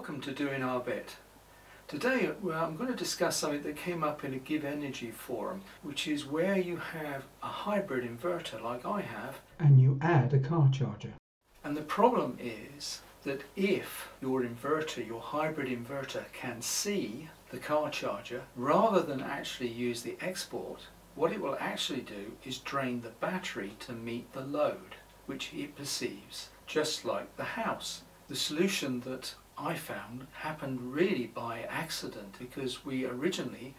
to doing our bit. Today well, I'm going to discuss something that came up in a GivEnergy forum, which is where you have a hybrid inverter like I have, and you add a car charger. and the problem is that if your inverter, your hybrid inverter, can see the car charger rather than actually use the export, what it will actually do is drain the battery to meet the load which it perceives, just like the house. The solution that I found happened really by accident because we originally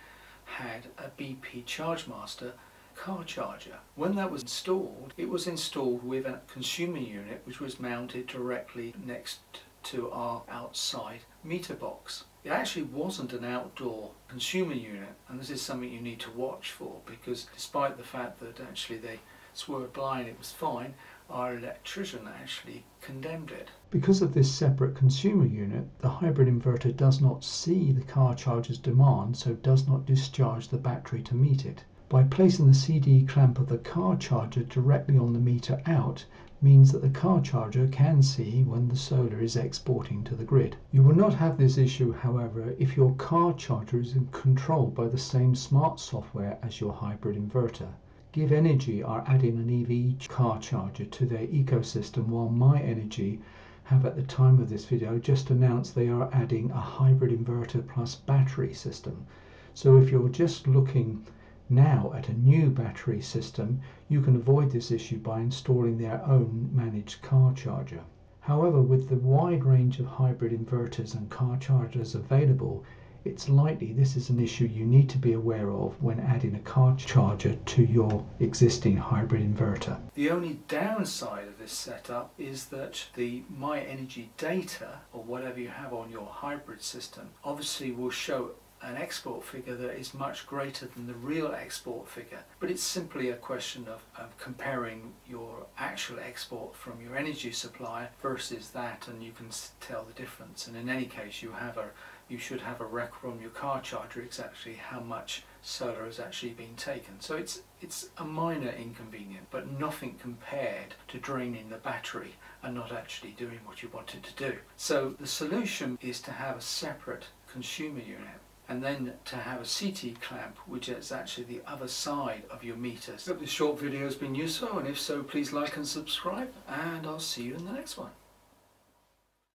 had a BP ChargeMaster car charger. When that was installed, it was installed with a consumer unit which was mounted directly next to our outside meter box. It actually wasn't an outdoor consumer unit and this is something you need to watch for because despite the fact that actually they swerved blind it was fine, our electrician actually condemned it. Because of this separate consumer unit, the hybrid inverter does not see the car charger's demand, so does not discharge the battery to meet it. By placing the CT clamp of the car charger directly on the meter out means that the car charger can see when the solar is exporting to the grid. You will not have this issue, however, if your car charger is controlled by the same smart software as your hybrid inverter. GivEnergy are adding an EV car charger to their ecosystem while MyEnergi have at the time of this video just announced they are adding a hybrid inverter plus battery system. So if you're just looking now at a new battery system, you can avoid this issue by installing their own managed car charger. However, with the wide range of hybrid inverters and car chargers available, it's likely this is an issue you need to be aware of when adding a car charger to your existing hybrid inverter. The only downside of this setup is that the MyEnergi data, or whatever you have on your hybrid system, obviously will show an export figure that is much greater than the real export figure. But it's simply a question of, of, comparing your actual export from your energy supplier versus that and you can tell the difference. And in any case you have a you should have a record on your car charger exactly how much solar has actually been taken. So it's it's a minor inconvenience, but nothing compared to draining the battery and not actually doing what you wanted to do. So the solution is to have a separate consumer unit and then to have a CT clamp which is actually the other side of your meter. Hope this short video has been useful and if so please like and subscribe and I'll see you in the next one.